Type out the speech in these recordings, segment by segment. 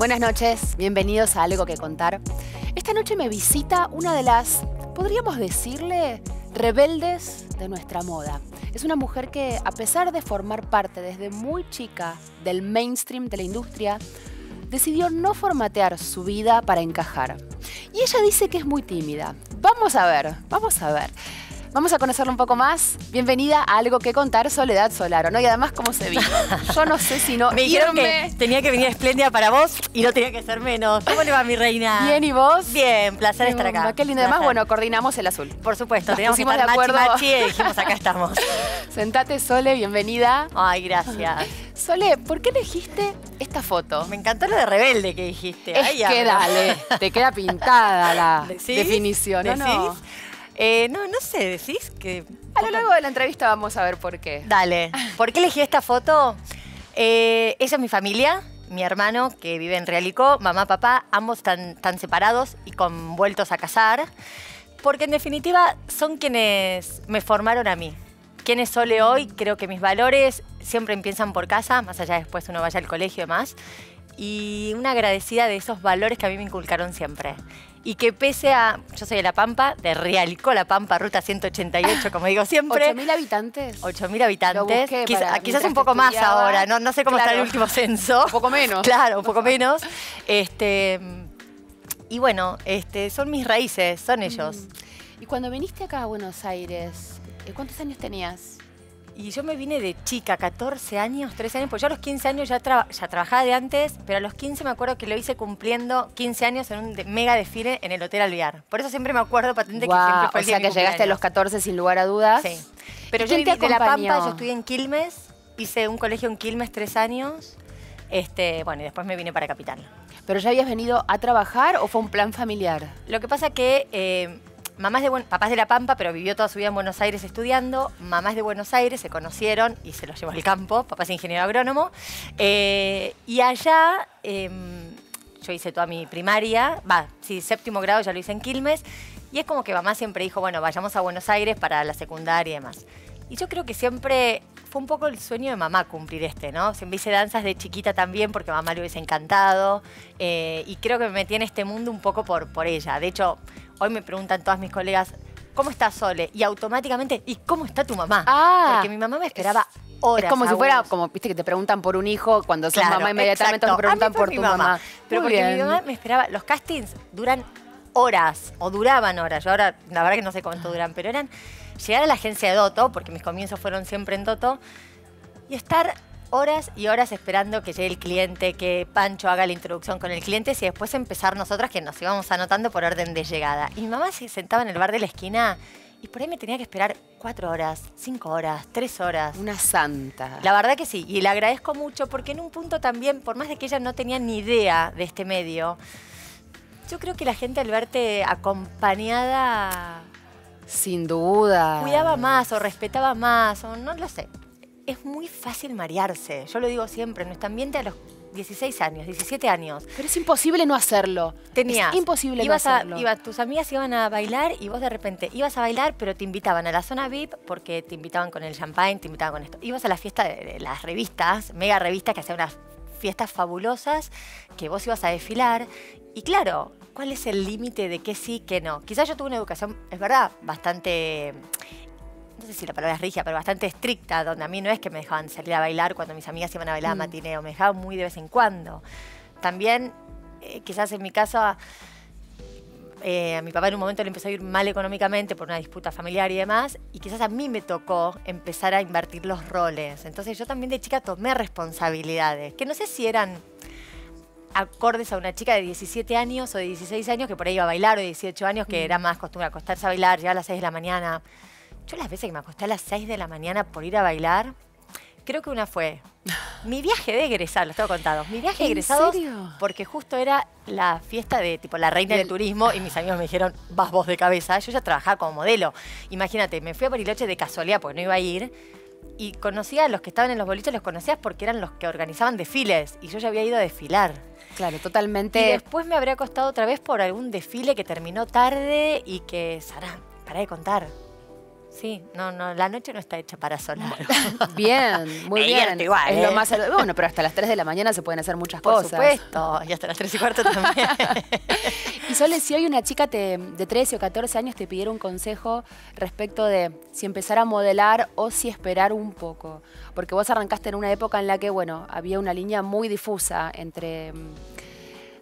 Buenas noches, bienvenidos a Algo que Contar. Esta noche me visita una de las, podríamos decirle, rebeldes de nuestra moda. Es una mujer que, a pesar de formar parte desde muy chica del mainstream de la industria, decidió no formatear su vida para encajar. Y ella dice que es muy tímida. Vamos a ver, vamos a ver. Vamos a conocerlo un poco más. Bienvenida a Algo que Contar, Soledad Solaro, ¿no? Y además, ¿cómo se vino? Yo no sé si no Me dijeron que tenía que venir espléndida para vos y no tenía que ser menos. ¿Cómo le va, mi reina? Bien, ¿y vos? Bien, placer estar acá. Qué lindo. Además, bueno, coordinamos el azul. Por supuesto, teníamos que estar de acuerdo. Machi, y dijimos, acá estamos. Sentate, Sole, bienvenida. Ay, gracias. Sole, ¿por qué elegiste esta foto? Me encantó lo de rebelde que dijiste. Es que dale, te queda pintada la definición, ¿no? no? Eh, no, no sé, decís que... A lo largo de la entrevista vamos a ver por qué. Dale. ¿Por qué elegí esta foto? Eh, ella es mi familia, mi hermano que vive en Realicó, mamá, papá, ambos están, separados y convueltos a casar, porque en definitiva son quienes me formaron a mí. Quienes Sole hoy, creo que mis valores siempre empiezan por casa, más allá después uno vaya al colegio y demás, y una agradecida de esos valores que a mí me inculcaron siempre y que pese a, yo soy de La Pampa, de Realicó La Pampa, ruta 188, como digo siempre. ¿8.000 habitantes? 8.000 habitantes. quizás un poco más ahora, no, no sé cómo está el último censo. Un poco menos. Claro, un poco menos. Este, y bueno, este, son mis raíces, son ellos. Mm. Y cuando viniste acá a Buenos Aires, ¿cuántos años tenías? Y yo me vine de chica, 14 años, 13 años, pues yo a los 15 años ya, ya trabajaba de antes, pero a los 15 me acuerdo que lo hice cumpliendo 15 años en un mega desfile en el Hotel Alvear. Por eso siempre me acuerdo patente que siempre fue O sea que llegaste a los 14 sin lugar a dudas. Sí. Pero yo vine de La Pampa, yo estudié en Quilmes, hice un colegio en Quilmes tres años, este, bueno, y después me vine para Capital. ¿Pero ya habías venido a trabajar o fue un plan familiar? Lo que pasa que eh, mamás de papás de La Pampa, pero vivió toda su vida en Buenos Aires estudiando. Mamás de Buenos Aires se conocieron y se los llevó al campo. Papá es ingeniero agrónomo. Eh, y allá em, yo hice toda mi primaria, va, sí, séptimo grado ya lo hice en Quilmes. Y es como que mamá siempre dijo, bueno, vayamos a Buenos Aires para la secundaria y demás. Y yo creo que siempre fue un poco el sueño de mamá cumplir este, ¿no? Siempre hice danzas de chiquita también porque a mamá le hubiese encantado. Eh, y creo que me metí en este mundo un poco por, por ella. De hecho, Hoy me preguntan todas mis colegas, ¿cómo está Sole? Y automáticamente, ¿y cómo está tu mamá? Ah, Porque mi mamá me esperaba horas. Es como si fuera, como viste que te preguntan por un hijo, cuando sos mamá inmediatamente te preguntan por tu mamá. Pero porque mi mamá me esperaba, los castings duran horas, o duraban horas. Yo ahora, la verdad que no sé cuánto duran, pero eran llegar a la agencia de Doto, porque mis comienzos fueron siempre en Doto, y estar horas y horas esperando que llegue el cliente, que Pancho haga la introducción con el cliente y después empezar nosotras que nos íbamos anotando por orden de llegada. Y mi mamá se sentaba en el bar de la esquina y por ahí me tenía que esperar cuatro horas, cinco horas, tres horas. Una santa. La verdad que sí, y le agradezco mucho porque en un punto también, por más de que ella no tenía ni idea de este medio, yo creo que la gente al verte acompañada... Sin duda. Cuidaba más o respetaba más, o no lo sé es muy fácil marearse. Yo lo digo siempre, en nuestro ambiente a los 16 años, 17 años. Pero es imposible no hacerlo. Tenías. Es imposible no hacerlo. tus amigas iban a bailar y vos de repente ibas a bailar, pero te invitaban a la zona VIP porque te invitaban con el champagne, te invitaban con esto. Ibas a la fiesta de, las revistas, mega revistas que hacían unas fiestas fabulosas, que vos ibas a desfilar. Y claro, ¿cuál es el límite de qué sí, qué no? Quizás yo tuve una educación, es verdad, bastante no sé si la palabra es rígida, pero bastante estricta, donde a mí no es que me dejaban salir a bailar cuando mis amigas iban a bailar a mm. matineo, me dejaban muy de vez en cuando. También, eh, quizás en mi casa, eh, a mi papá en un momento le empezó a ir mal económicamente por una disputa familiar y demás, y quizás a mí me tocó empezar a invertir los roles. Entonces yo también de chica tomé responsabilidades, que no sé si eran acordes a una chica de 17 años o de 16 años que por ahí iba a bailar, o de 18 años que mm. era más costumbre acostarse a bailar ya a las 6 de la mañana. Yo las veces que me acosté a las 6 de la mañana por ir a bailar, creo que una fue mi viaje de egresar, lo tengo contado. Mi viaje de egresado porque justo era la fiesta de tipo la reina del, turismo y mis amigos me dijeron, vas vos de cabeza. Yo ya trabajaba como modelo. Imagínate, me fui a Bariloche de casualidad porque no iba a ir y conocía a los que estaban en los boliches, los conocías porque eran los que organizaban desfiles y yo ya había ido a desfilar. Claro, totalmente. Y después me habría acostado otra vez por algún desfile que terminó tarde y que, Sara, para de contar sí. No, no, la noche no está hecha para sonar. Bien, muy Me bien. igual, es lo ¿eh? más bueno, pero hasta las 3 de la mañana se pueden hacer muchas Por cosas. supuesto. Y hasta las tres y cuarto también. Y Sole, si hoy una chica te- de 13 o 14 años te pidiera un consejo respecto de si empezar a modelar o si esperar un poco, porque vos arrancaste en una época en la que, bueno, había una línea muy difusa entre...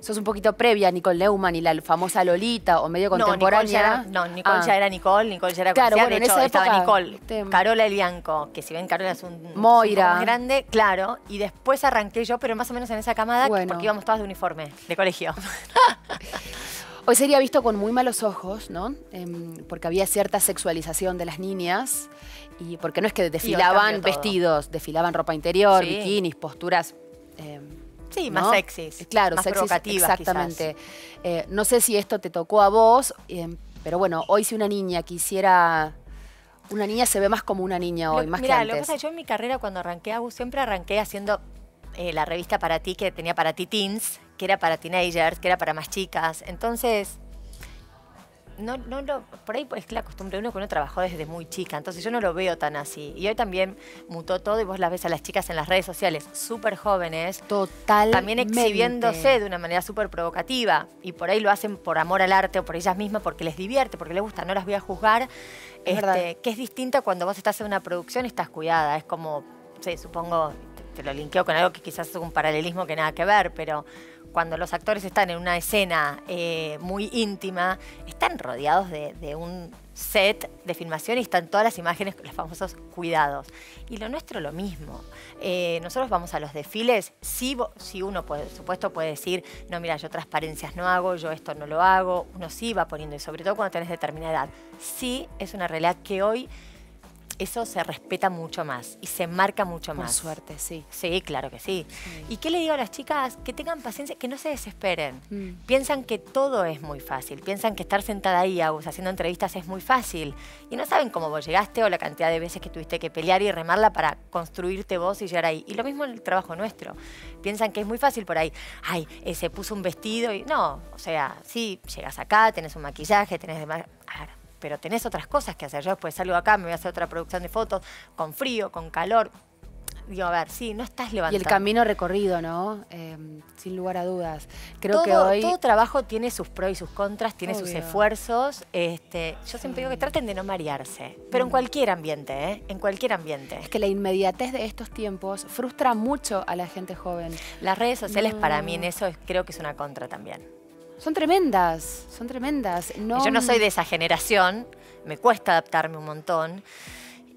Sos un poquito previa a Nicole Neumann y la famosa Lolita o medio No, Nicole contemporánea. ya era, no, Nicole Ah. ya era Nicole, Nicole ya era Claro, bueno, en hecho, esa estaba época, Nicole, te- Carola Elianco, que si ven Carola es un, Moira. más grande, claro, y después arranqué yo, pero más o menos en esa camada, Bueno. porque íbamos todas de uniforme, de colegio. Hoy sería visto con muy malos ojos, ¿no? Em, porque había cierta sexualización de las niñas y porque no es que desfilaban vestidos, desfilaban ropa interior, Sí. bikinis, posturas. em, Sí, ¿no? más sexys, Eh, Claro, más sexys, provocativas, Exactamente. Eh, no sé si esto te tocó a vos, em, pero bueno, hoy si una niña quisiera... Una niña se ve más como una niña hoy, Lo- más mirá, que lo que antes. pasa es que yo en mi carrera cuando arranqué Agus siempre arranqué haciendo eh, la revista para ti que tenía para ti teens, que era para teenagers, que era para más chicas. Entonces, no, no lo, por ahí es la costumbre de uno que uno trabajó desde muy chica, entonces yo no lo veo tan así. Y hoy también mutó todo y vos las ves a las chicas en las redes sociales súper jóvenes, Totalmente. también exhibiéndose de una manera súper provocativa y por ahí lo hacen por amor al arte o por ellas mismas porque les divierte, porque les gusta, no las voy a juzgar, Es este, que es distinta cuando vos estás en una producción y estás cuidada, es como, sí, supongo, te, te lo linkeo con algo que quizás es un paralelismo que nada que ver, pero cuando los actores están en una escena eh, muy íntima, están rodeados de, un set de filmación y están todas las imágenes, los famosos cuidados. Y lo nuestro lo mismo. Eh, nosotros vamos a los desfiles, vo- sí uno, por supuesto, puede decir, no, mira, yo transparencias no hago, yo esto no lo hago, uno sí va poniendo, y sobre todo cuando tenés determinada edad. Sí es una realidad que hoy eso se respeta mucho más y se marca mucho Por más. suerte, sí. Sí, claro que sí. ¿Y qué le digo a las chicas? Que tengan paciencia, que no se desesperen. Mm. Piensan que todo es muy fácil. Piensan que estar sentada ahí Agus, haciendo entrevistas es muy fácil. Y no saben cómo vos llegaste o la cantidad de veces que tuviste que pelear y remarla para construirte vos y llegar ahí. Y lo mismo en el trabajo nuestro. Piensan que es muy fácil por ahí. Ay, eh, se puso un vestido y. No, o sea, sí, llegas acá, tenés un maquillaje, tenés demás. a ver, pero tenés otras cosas que hacer. Yo después salgo acá, me voy a hacer otra producción de fotos, con frío, con calor. Digo, a ver, sí, no estás Y levantando. el camino recorrido, ¿no? Em, sin lugar a dudas. Creo todo, que hoy... todo trabajo tiene sus pros y sus contras, tiene sus esfuerzos. Este, yo siempre digo que traten de no marearse, pero Mm. en cualquier ambiente, ¿eh? En cualquier ambiente. Es que la inmediatez de estos tiempos frustra mucho a la gente joven. Las redes sociales para mí en No. eso es- creo que es una contra también. Son tremendas, son tremendas. No, Yo no soy de esa generación, me cuesta adaptarme un montón.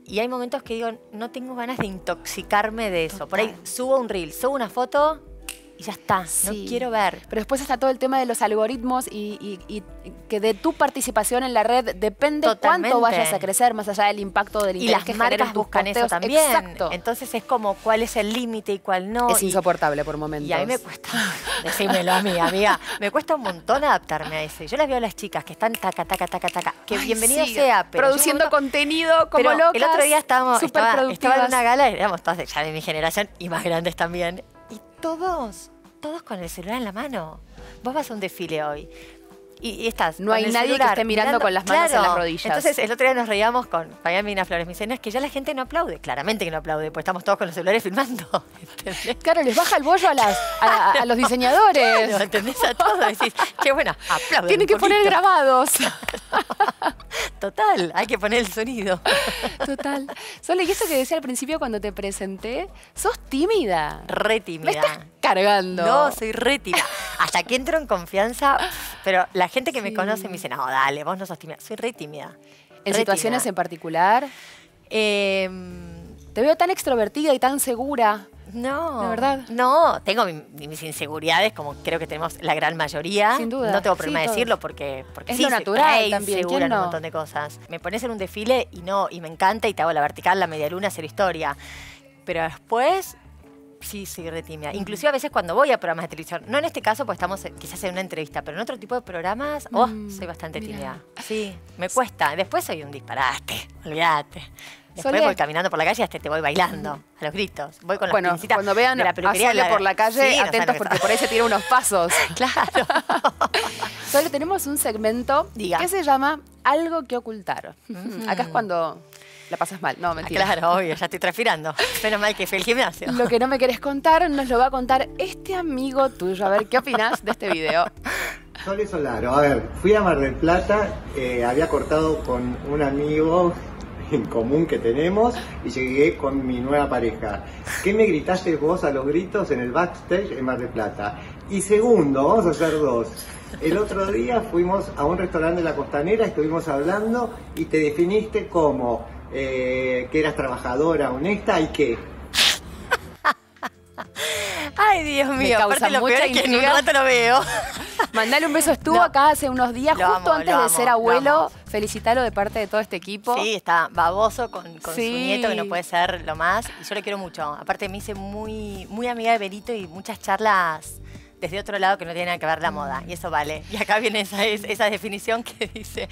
Y hay momentos que digo, no tengo ganas de intoxicarme de eso. Por ahí subo un reel, subo una foto y ya está. Sí. No quiero ver. Pero después está todo el tema de los algoritmos y, y- y que de tu participación en la red depende Totalmente. cuánto vayas a crecer, más allá del impacto del Y interés las que marcas buscan eso también. Exacto. Entonces es como cuál es el límite y cuál no. es y- insoportable por momentos. Y a mí me cuesta, decímelo a mí, amiga, me cuesta un montón adaptarme a eso. Y Yo las veo a las chicas que están taca, taca, taca, taca, que Ay, bienvenido sí, sea, pero produciendo momento- contenido como pero locas. El otro día estábamos, estaba, estaba en una gala, éramos todas de- ya de mi generación y más grandes también, y todos, todos con el celular en la mano. Vos vas a un desfile hoy. Y, y estás No hay nadie que esté mirando con las manos en las rodillas. Entonces, el otro día nos reíamos con Fabián Mina Flores. Me dicen, no, es que ya la gente no aplaude. Claramente que no aplaude, pues estamos todos con los celulares filmando. ¿Entendés? Claro, les baja el bollo a, las, a, a los diseñadores. Claro, ¿entendés? A todo. Decís, qué bueno, aplauden Tienen que poner grabados. Total, hay que poner el sonido. Total. Sole, y eso que decía al principio cuando te presenté, sos tímida. Re Me tímida. estás cargando. No, soy re tímida. Hasta que entro en confianza, pero la gente que me conoce me dice, no, dale, vos no sos tímida. Soy re tímida. En Re situaciones tímida. en particular, Em, te veo tan extrovertida y tan segura. No. ¿De verdad? No, tengo mi- mis inseguridades, como creo que tenemos la gran mayoría. Sin duda, No tengo sí, problema de decirlo porque, porque Es sí, lo natural también, insegura ¿quién en un no? montón de cosas. Me pones en un desfile y no, y me encanta y te hago la vertical, la media luna, hacer historia. Pero después sí soy re tímida. Inclusive a veces cuando voy a programas de televisión, no en este caso, pues estamos eh, quizás en una entrevista, pero en otro tipo de programas, oh, Mm, soy bastante tímida. Sí, me cuesta. Después soy un disparate, olvídate. Después Sole- voy caminando por la calle y hasta te voy bailando a los gritos. Voy con las Bueno, pincitas cuando vean de la a. Sole por la calle, Sí, atentos porque por ahí se tira unos pasos. Claro. Solo tenemos un segmento Diga. que se llama Algo que ocultar. Mm. Acá es cuando la pasas mal. No, Ah, mentira. claro, obvio, ya estoy transpirando. Menos mal que fui al gimnasio. Lo que no me querés contar nos lo va a contar este amigo tuyo. A ver, ¿qué opinas de este video? Sole Solaro, a ver, fui a Mar del Plata, eh, había cortado con un amigo en común que tenemos y llegué con mi nueva pareja. ¿Qué me gritaste vos a los gritos en el backstage en Mar del Plata? Y segundo, vamos a hacer dos. El otro día fuimos a un restaurante de la costanera, estuvimos hablando y te definiste como eh, que eras trabajadora, honesta y qué. Ay, Dios Me mío, causa aparte lo mucha peor es que en un rato lo veo. Mandale un beso. Estuvo No. acá hace unos días, Lo justo amo, antes de amo, ser lo abuelo. Amo. Felicitalo de parte de todo este equipo. Sí, está baboso con, con Sí. su nieto, que no puede ser lo más. Y yo lo quiero mucho. Aparte, me hice muy, muy amiga de Benito y muchas charlas desde otro lado que no tienen nada que ver la moda. Y eso vale. Y acá viene esa, es- esa definición que dice.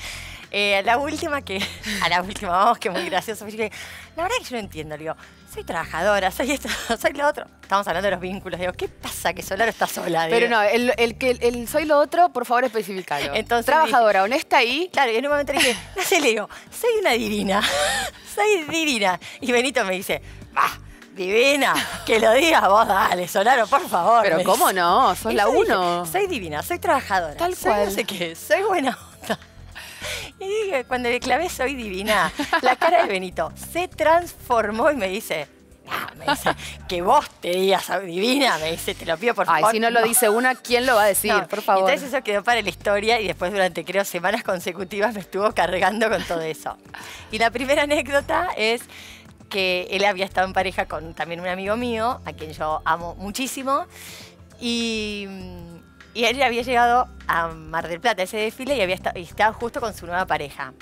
eh, la última que. A la última, vamos, que muy gracioso. Dije, la verdad que yo no entiendo. Le digo, soy trabajadora, soy esto, soy lo otro. Estamos hablando de los vínculos. Digo, ¿qué pasa que Solaro está sola? Pero no, el, el que el soy lo otro, por favor, especificalo. Entonces Trabajadora, honesta y. Claro, y en un momento le dije, no sé, le digo, soy una divina, soy divina. Y Benito me dice, bah, divina, que lo digas vos, dale, Solaro, por favor. Pero ¿cómo no? Sos Y la dije, uno. soy divina, soy trabajadora. Tal soy cual. no sé qué, soy buena onda. Y dije, cuando le clavé soy divina, la cara de Benito se transformó y me dice, ah, me dice, que vos te digas soy divina, me dice, te lo pido por Ay, favor. si no lo dice una, ¿quién lo va a decir? No, Por favor. Entonces eso quedó para la historia y después durante creo semanas consecutivas me estuvo cargando con todo eso. Y la primera anécdota es que él había estado en pareja con también un amigo mío, a quien yo amo muchísimo, y, y él había llegado a Mar del Plata, ese desfile, y, había esta- y estaba justo con su nueva pareja.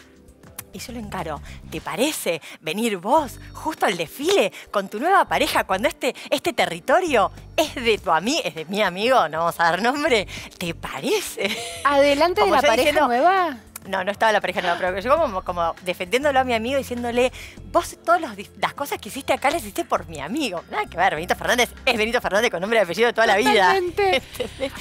Y yo lo encaro, ¿te parece venir vos justo al desfile con tu nueva pareja cuando este, este territorio es de tu amigo, es de mi amigo, no vamos a dar nombre? ¿Te parece? Adelante de la pareja diciendo- nueva. No, no estaba la pareja nueva, pero yo como, como defendiéndolo a mi amigo, diciéndole, vos todas las cosas que hiciste acá las hiciste por mi amigo. Nada que ver, Benito Fernández es Benito Fernández con nombre y apellido de toda la vida.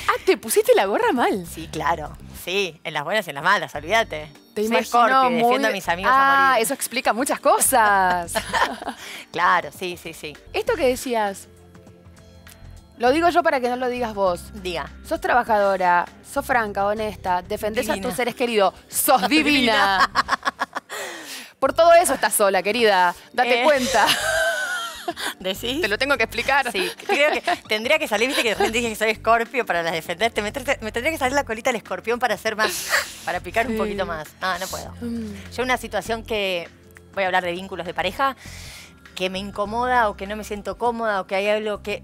Ah, te pusiste la gorra mal. Sí, claro. Sí, en las buenas y en las malas, olvídate. Te Soy imagino Scorpio muy... defiendo a mis amigos a ah, morir. eso explica muchas cosas. Claro, sí, sí, sí. Esto que decías, lo digo yo para que no lo digas vos. Diga. Sos trabajadora, sos franca, honesta, defendés a tus seres queridos, sos divina. Por todo eso estás sola, querida. Date Eh. cuenta. ¿Decís? Te lo tengo que explicar. Sí, creo que tendría que salir, viste que de repente dije que soy escorpio para las defenderte. Me, trate- me tendría que salir la colita del escorpión para hacer más, para picar un poquito más. No, no puedo. Mm. Yo una situación que, voy a hablar de vínculos de pareja, que me incomoda o que no me siento cómoda o que hay algo que...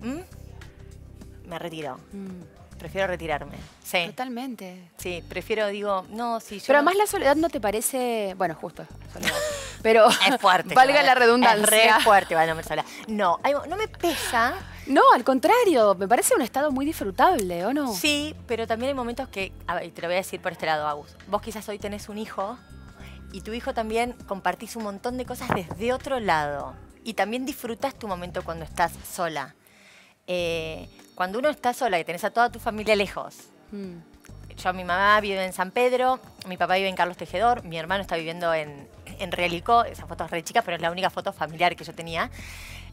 Me retiro. Mm, Prefiero retirarme. Sí. Totalmente. Sí, prefiero, digo, no, sí, yo... Pero no- además la soledad no te parece, bueno, justo, soledad. Pero Es fuerte. valga Soledad. la redundancia. Es re fuerte, va el nombre sola. No, no me pesa. No, al contrario, me parece un estado muy disfrutable, ¿o no? Sí, pero también hay momentos que, a ver, te lo voy a decir por este lado, Agus. Vos quizás hoy tenés un hijo y tu hijo también compartís un montón de cosas desde otro lado. Y también disfrutás tu momento cuando estás sola. Eh, cuando uno está sola y tenés a toda tu familia lejos. Mm. Yo, mi mamá vive en San Pedro, mi papá vive en Carlos Tejedor, mi hermano está viviendo en, en Realicó, esa foto es re chica, pero es la única foto familiar que yo tenía.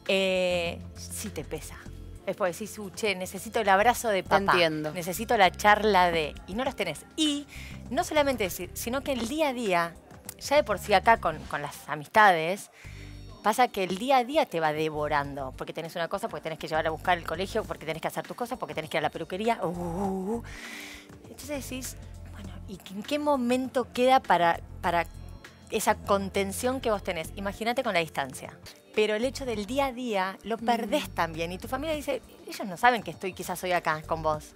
Eh, sí te pesa. Después decís, "Uh, che, necesito el abrazo de papá. entiendo. Necesito la charla de... Y no los tenés. Y no solamente decir, sino que el día a día, ya de por sí acá con, con las amistades, pasa que el día a día te va devorando. Porque tenés una cosa, porque tenés que llevar a buscar el colegio, porque tenés que hacer tus cosas, porque tenés que ir a la peluquería. Uh, entonces decís, bueno, ¿y en qué momento queda para, para esa contención que vos tenés? Imagínate con la distancia. Pero el hecho del día a día lo perdés también. Y tu familia dice, ellos no saben que estoy quizás hoy acá con vos.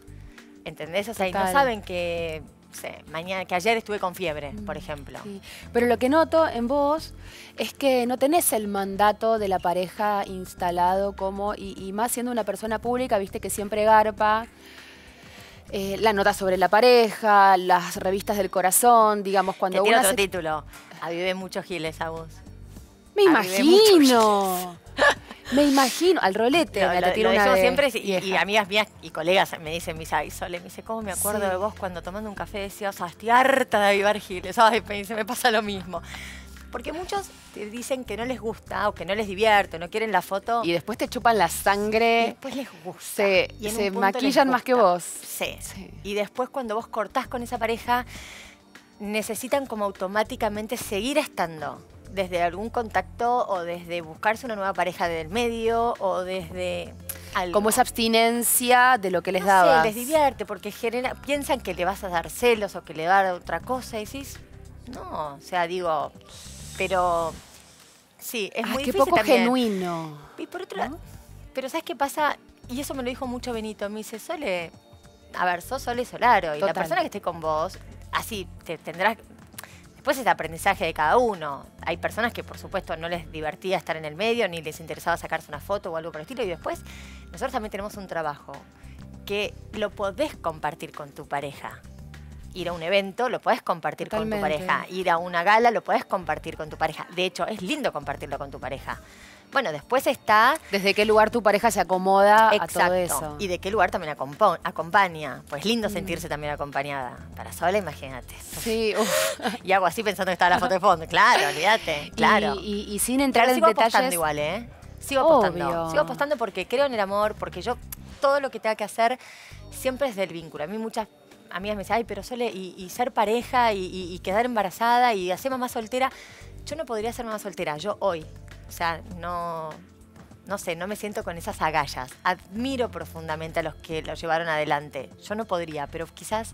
¿Entendés? O sea, y no saben que, sé, mañana, que ayer estuve con fiebre, por ejemplo. Sí. Pero lo que noto en vos es que no tenés el mandato de la pareja instalado como, y, y más siendo una persona pública, viste que siempre garpa. eh, la nota sobre la pareja, las revistas del corazón, digamos, cuando tiene una otro se- título. Avive muchos giles a vos. Me imagino. Me imagino, al rolete, Lo, me lo- lo una siempre y, y amigas mías y colegas me dicen, mis ay, Sole, me dice, ¿cómo me acuerdo Sí. de vos cuando tomando un café decías, "Ah, estoy harta de avivar giles? Ay, me dice, me pasa lo mismo. Porque muchos te dicen que no les gusta o que no les divierte, no quieren la foto. Y después te chupan la y sangre. después les gusta. se- y se maquillan más que vos. Sí. Sí. Y después cuando vos cortás con esa pareja, necesitan como automáticamente seguir estando. Desde algún contacto o desde buscarse una nueva pareja del medio o desde algo. Como esa abstinencia de lo que les no dabas. Sé, les divierte porque genera, piensan que le vas a dar celos o que le va a dar otra cosa y decís, no, o sea, digo, pero sí, es Ay, muy qué difícil poco también. genuino. Y por otro ¿no? lado, pero ¿sabes qué pasa? Y eso me lo dijo mucho Benito. Me dice, Sole, a ver, sos Sole Solaro. Y la persona que esté con vos, así te tendrás. Después es aprendizaje de cada uno. Hay personas que, por supuesto, no les divertía estar en el medio, ni les interesaba sacarse una foto o algo por el estilo. Y después, nosotros también tenemos un trabajo que lo podés compartir con tu pareja. Ir a un evento lo podés compartir con tu pareja. Ir a una gala lo podés compartir con tu pareja. De hecho, es lindo compartirlo con tu pareja. Bueno, después está Desde qué lugar tu pareja se acomoda a todo eso. Y de qué lugar también acompa- acompaña. Pues lindo sentirse también acompañada. Para sola, imagínate. Sí, uf. Y hago así pensando que está la foto de fondo. Claro, olvídate. Claro. Y, y- y sin entrar Pero en sigo apostando igual, ¿eh? Sigo apostando. Obvio. Sigo apostando porque creo en el amor, porque yo todo lo que tenga que hacer siempre es del vínculo. A mí muchas amigas me dicen, ay, pero Sole, y, y ser pareja y, y- y quedar embarazada y hacer mamá soltera. Yo no podría ser mamá soltera, yo hoy. O sea, no, no sé, no me siento con esas agallas. Admiro profundamente a los que lo llevaron adelante. Yo no podría, pero quizás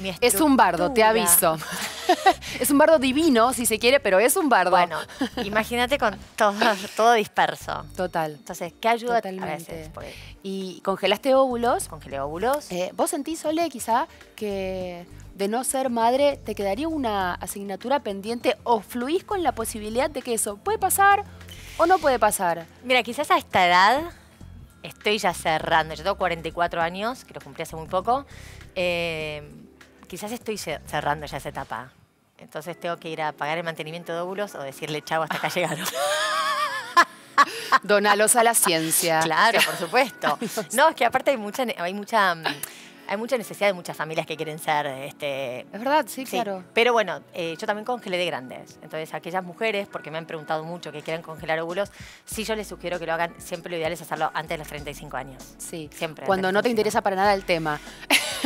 mi Es un bardo, te aviso. es un bardo divino, si se quiere, pero es un bardo. Bueno, imagínate con todo, todo disperso. Total. Entonces, ¿qué ayuda a Totalmente. veces? Porque Y congelaste óvulos. congelé óvulos. Eh, ¿Vos sentís, Sole, quizá que de no ser madre te quedaría una asignatura pendiente o fluís con la posibilidad de que eso puede pasar o no puede pasar? Mira, quizás a esta edad estoy ya cerrando. Yo tengo 44 años, que lo cumplí hace muy poco. eh, quizás estoy ce- cerrando ya esa etapa. Entonces tengo que ir a pagar el mantenimiento de óvulos o decirle chavo hasta acá llegaron. Donalos a la ciencia. Claro, por supuesto. No, es que aparte hay mucha, hay mucha, mm, hay mucha necesidad de muchas familias que quieren ser, este, Es verdad, sí, Sí, claro. Pero bueno, eh, yo también congelé de grandes. Entonces, aquellas mujeres, porque me han preguntado mucho que quieran congelar óvulos, sí yo les sugiero que lo hagan. Siempre lo ideal es hacerlo antes de los 35 años. Sí. Siempre. Cuando no te interesa para nada el tema.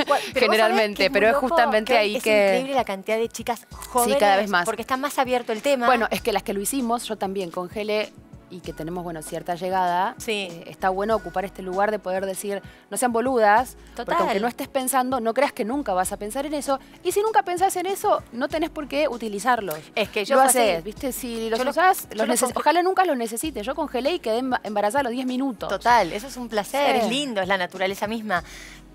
Bueno, pero Generalmente, pero es justamente que ahí es que- increíble la cantidad de chicas jóvenes. cada vez más. Porque está más abierto el tema. Bueno, es que las que lo hicimos, yo también congelé y que tenemos, bueno, cierta llegada, Sí. eh, está bueno ocupar este lugar de poder decir, no sean boludas, porque Total. aunque no estés pensando, no creas que nunca vas a pensar en eso, y si nunca pensás en eso, no tenés por qué utilizarlos. Es que yo lo haces, ¿viste? Si los usás, los ojalá nunca los necesites. Yo congelé y quedé emba- embarazada a los 10 minutos. Total, eso es un placer, Sí. es lindo, es la naturaleza misma.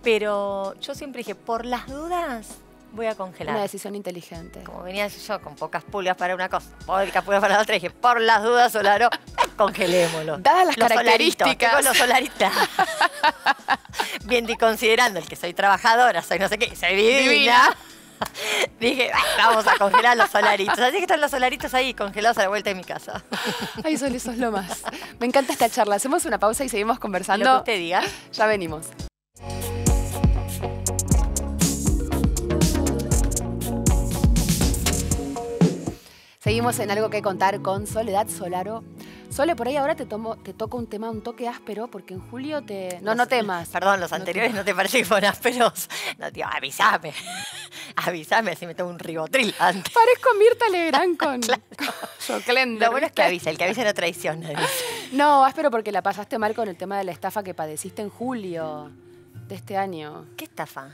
Pero yo siempre dije, por las dudas, voy a congelar. Una decisión inteligente. Como venía yo con pocas pulgas para una cosa, pocas pulgas para la otra, dije, por las dudas, Solaro, congelémoslo. Dadas las Los características. los solaritos. Bien, y considerando el que soy trabajadora, soy no sé qué, soy divina. Divina. Dije, "Ah, vamos a congelar los solaritos. Así que están los solaritos ahí congelados a la vuelta de mi casa. Ay, Sol, eso es lo más. Me encanta esta charla. Hacemos una pausa y seguimos Lo conversando. que usted diga. Ya venimos. Seguimos en algo que contar con Soledad Solaro. Sole, por ahí ahora te tomo, te toco un tema un toque áspero porque en julio te. No, no temas. Perdón, los anteriores no te parece que fueron ásperos. No, tío, avísame. Avísame si me tomo un ribotril antes. Parezco Mirta Legrand con, Joclender, Lo bueno es que avisa, el que avisa no traiciona. No, áspero porque la pasaste mal con el tema de la estafa que padeciste en julio de este año. ¿Qué estafa?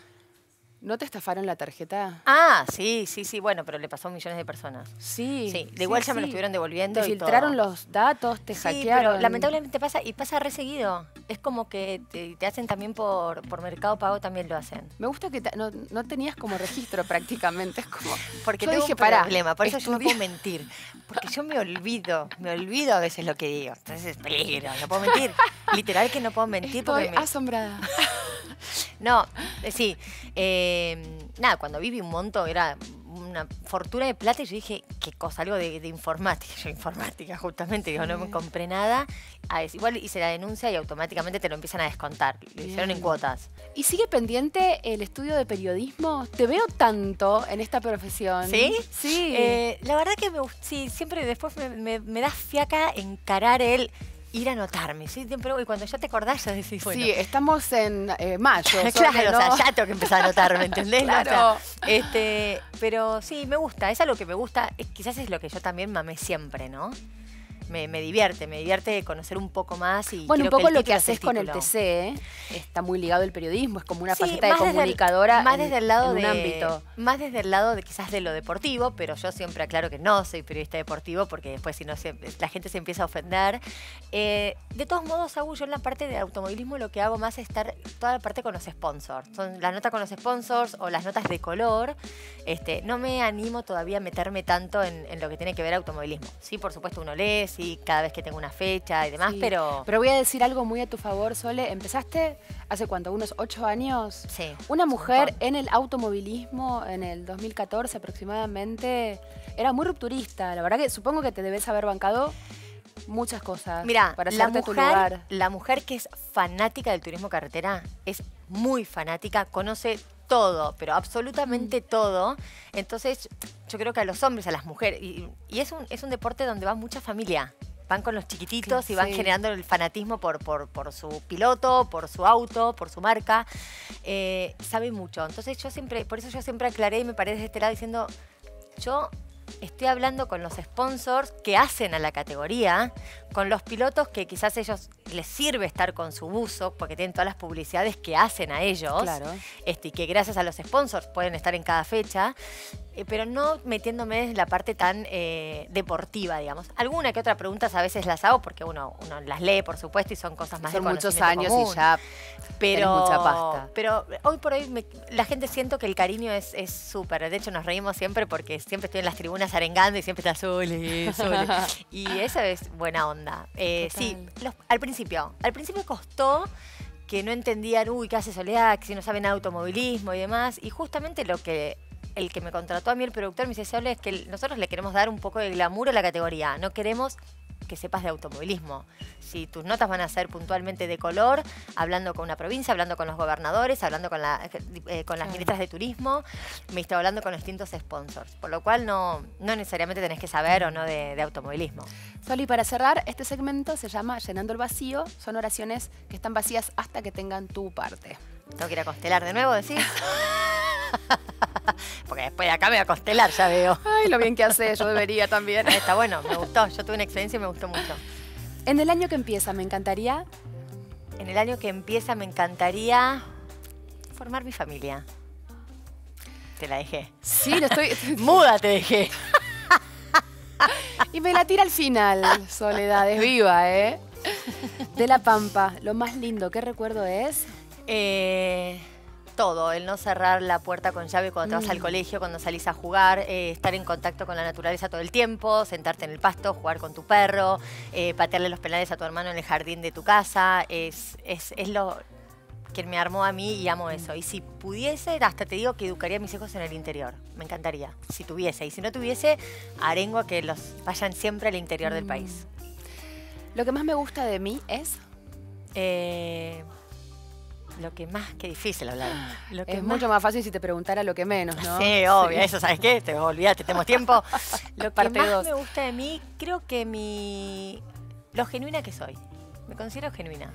¿No te estafaron la tarjeta? Ah, sí, sí, sí, bueno, pero le pasó a millones de personas. Sí. Sí, de igual ya me lo estuvieron devolviendo. Te y filtraron todo. los datos, te Sí, hackearon. pero lamentablemente pasa y pasa re seguido. Es como que te, te hacen también por, por Mercado Pago, también lo hacen. Me gusta que no, no tenías como registro prácticamente. Es como. Porque Yo tengo dije, un pará, problema, por eso yo no puedo mentir. Porque yo me olvido, me olvido a veces lo que digo. Entonces es peligro, no puedo mentir. Literal que no puedo mentir Estoy porque me- asombrada. No, eh, sí. eh, nada, cuando viví un monto era un una fortuna de plata y yo dije, ¿qué cosa? Algo de, de informática. Yo informática, justamente, digo, no me compré nada. Es- igual hice la denuncia y automáticamente te lo empiezan a descontar. Lo hicieron en cuotas. ¿Y sigue pendiente el estudio de periodismo? Te veo tanto en esta profesión. ¿Sí? Sí. Eh, la verdad que me sí, siempre después me, me- me da fiaca encarar el ir a anotarme. ¿sí? Siempre, y cuando ya te acordás, ya decís, bueno. Sí, estamos en eh, mayo. Claro, o sea, ¿no? ya tengo que empezar a anotarme, ¿entendés? No, o sea, Claro. este, pero sí, me gusta, es algo que me gusta, es- quizás es lo que yo también mamé siempre, ¿no? Me, me divierte, me divierte conocer un poco más y Bueno, un poco lo que haces con el. TC, ¿eh? está muy ligado al periodismo, es como una Sí, faceta de el- comunicadora más en, desde el lado de, ámbito. Más desde el lado de quizás de lo deportivo, pero yo siempre aclaro que no soy periodista deportivo porque después si no la gente se empieza a ofender. Eh, de todos modos, Agu, yo en la parte de automovilismo lo que hago más es estar toda la parte con los sponsors. Son las notas con los sponsors o las notas de color. Este, no me animo todavía a meterme tanto en, en lo que tiene que ver automovilismo. Sí, por supuesto uno lee, cada vez que tengo una fecha y demás, Sí. pero... Pero voy a decir algo muy a tu favor, Sole. Empezaste hace cuánto, unos ocho años. Sí, Una un mujer en el automovilismo en el 2014 aproximadamente era muy rupturista. La verdad que supongo que te debes haber bancado muchas cosas Mira, para la hacerte tu mujer, lugar. la mujer que es fanática del turismo carretera es muy fanática, conoce todo, pero absolutamente todo. Entonces, yo creo que a los hombres, a las mujeres, y, y es, un, es un deporte donde va mucha familia. Van con los chiquititos y van Sí. generando el fanatismo por, por, por su piloto, por su auto, por su marca. Eh, sabe mucho. Entonces yo siempre, por eso yo siempre aclaré y me paré desde este lado diciendo, yo estoy hablando con los sponsors que hacen a la categoría, con los pilotos que quizás ellos les sirve estar con su buzo, porque tienen todas las publicidades que hacen a ellos, Claro. este, y que gracias a los sponsors pueden estar en cada fecha, eh, pero no metiéndome en la parte tan eh, deportiva, digamos. Alguna que otra pregunta a veces las hago porque uno, uno las lee, por supuesto, y son cosas más Son de muchos años común. y ya Pero, mucha pasta. pero hoy por hoy me- la gente siento que el cariño es es súper. de hecho, nos reímos siempre porque siempre estoy en las tribunas arengando y siempre está Sole, Sole. y eso es buena onda. Eh, sí, los- al principio. Al principio costó que no entendían, uy, ¿qué hace Soledad? Que si no saben automovilismo y demás. Y justamente lo que el que me contrató a mí, el productor, me dice, Sole, es que nosotros le queremos dar un poco de glamour a la categoría. No queremos que sepas de automovilismo. Si tus notas van a ser puntualmente de color, hablando con una provincia, hablando con los gobernadores, hablando con, la, eh, con las ministras de turismo, me está hablando con distintos sponsors. Por lo cual no, no necesariamente tenés que saber o no de, de automovilismo. Soli, para cerrar, este segmento se llama Llenando el Vacío. Son oraciones que están vacías hasta que tengan tu parte. Tengo que ir a constelar de nuevo, decís. Porque después de acá me voy a constelar, ya veo. Ay, lo bien que hace, yo debería también. Está bueno, me gustó. Yo tuve una experiencia y me gustó mucho. En el año que empieza, me encantaría. En el año que empieza me encantaría formar mi familia. Te la dejé. Sí, lo estoy. Muda te dejé. Y me la tira al final, Soledad, es viva, ¿eh? De la Pampa, lo más lindo, ¿qué recuerdo es? Eh, todo, el no cerrar la puerta con llave cuando te vas al Mm. colegio, cuando salís a jugar, eh, estar en contacto con la naturaleza todo el tiempo, sentarte en el pasto, jugar con tu perro, eh, patearle los penales a tu hermano en el jardín de tu casa, es, es, es lo que me armó a mí y amo eso. Y si pudiese, hasta te digo que educaría a mis hijos en el interior, me encantaría, si tuviese. Y si no tuviese, arengo a que los vayan siempre al interior del Mm. país. Lo que más me gusta de mí es. Eh, lo que más, qué difícil hablar. Lo que Es más mucho más fácil si te preguntara lo que menos, ¿no? Sí, obvio, eso, ¿sabes qué? Te olvidaste, tenemos tiempo. Lo que más dos. me gusta de mí, creo que mi... Lo genuina que soy. Me considero genuina.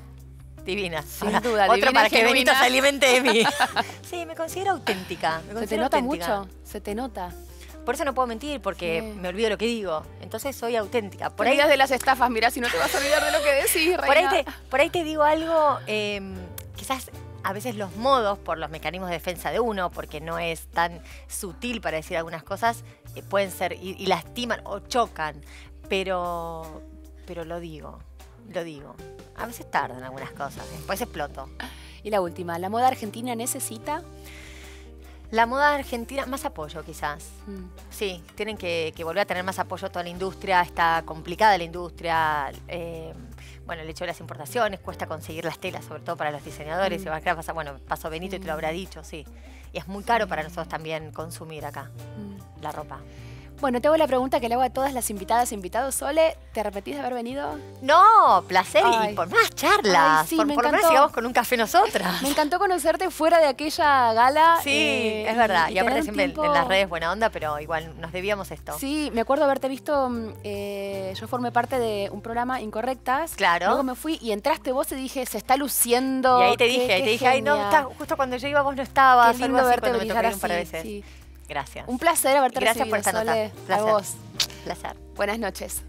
Divina. Sin duda, Otro divina para que Benito se alimente de mí. sí, me considero auténtica. me Se te considero nota auténtica. mucho, se te nota. Por eso no puedo mentir, porque Sí. me olvido lo que digo. Entonces soy auténtica. Por ahí, de las estafas, mirá, si no te vas a olvidar de lo que decís, por ahí, reina. te, por ahí te digo algo, eh, quizás a veces los modos, por los mecanismos de defensa de uno, porque no es tan sutil para decir algunas cosas, eh, pueden ser y, y lastiman o chocan, pero, pero lo digo, lo digo. A veces tardan algunas cosas, después exploto. Y la última, ¿la moda argentina necesita? La moda argentina, más apoyo quizás. Mm. Sí, tienen que, que volver a tener más apoyo toda la industria, está complicada la industria. eh, bueno, el hecho de las importaciones, cuesta conseguir las telas, sobre todo para los diseñadores. Mm. Y va a pasar, bueno, pasó Benito y te lo habrá dicho, sí. Y es muy caro para nosotros también consumir acá. Mm. la ropa. Bueno, te hago la pregunta que le hago a todas las invitadas e invitados. Sole, ¿te arrepentís de haber venido? No, placer Ay. y por más charlas. Ay, sí, por me por encantó. sigamos con un café nosotras. Me encantó conocerte fuera de aquella gala. Sí, eh, es verdad. Y, tener aparte siempre tiempo- en las redes buena onda, pero igual nos debíamos esto. Sí, me acuerdo haberte visto. mm, eh, yo formé parte de un programa Incorrectas. Claro. Luego me fui y entraste vos y dije, se está luciendo. Y ahí te dije, ahí te dije, ay, no, genia". está, justo cuando yo iba vos no estabas. Qué lindo verte brillar así. sí. Gracias. Un placer haberte Gracias por recibido, esta nota. Sole. A Placer. vos. Placer. Buenas noches.